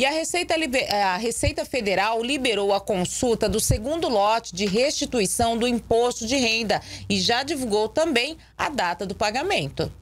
E a Receita, a Receita Federal liberou a consulta do segundo lote de restituição do imposto de renda e já divulgou também a data do pagamento.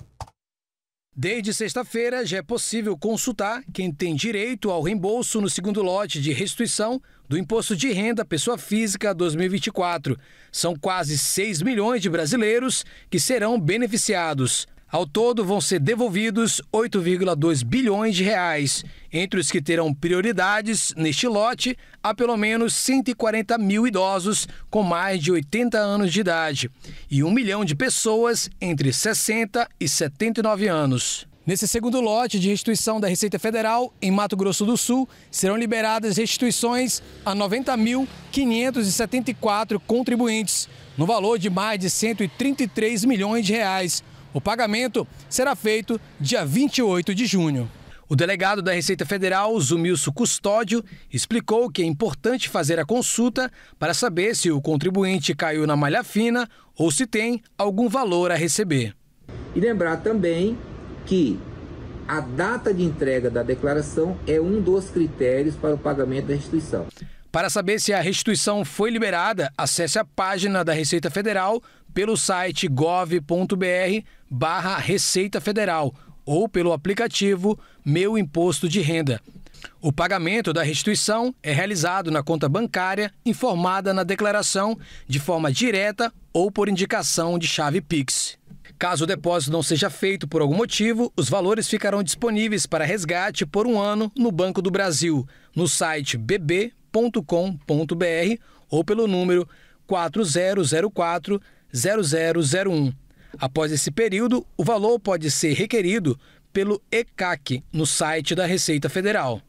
Desde sexta-feira já é possível consultar quem tem direito ao reembolso no segundo lote de restituição do Imposto de Renda Pessoa Física 2024. São quase 6 milhões de brasileiros que serão beneficiados. Ao todo, vão ser devolvidos 8,2 bilhões de reais. Entre os que terão prioridades neste lote, há pelo menos 140 mil idosos com mais de 80 anos de idade e um milhão de pessoas entre 60 e 79 anos. Nesse segundo lote de restituição da Receita Federal, em Mato Grosso do Sul, serão liberadas restituições a 90.574 contribuintes, no valor de mais de 133 milhões de reais o pagamento será feito dia 28 de junho. O delegado da Receita Federal, Zumilso Custódio, explicou que é importante fazer a consulta para saber se o contribuinte caiu na malha fina ou se tem algum valor a receber. E lembrar também que a data de entrega da declaração é um dos critérios para o pagamento da restituição. Para saber se a restituição foi liberada, acesse a página da Receita Federal pelo site gov.br barra Receita Federal ou pelo aplicativo Meu Imposto de Renda. O pagamento da restituição é realizado na conta bancária informada na declaração de forma direta ou por indicação de chave Pix. Caso o depósito não seja feito por algum motivo, os valores ficarão disponíveis para resgate por um ano no Banco do Brasil, no site bb com.br ou pelo número 4004 0001. Após esse período, o valor pode ser requerido pelo ECAC no site da Receita Federal.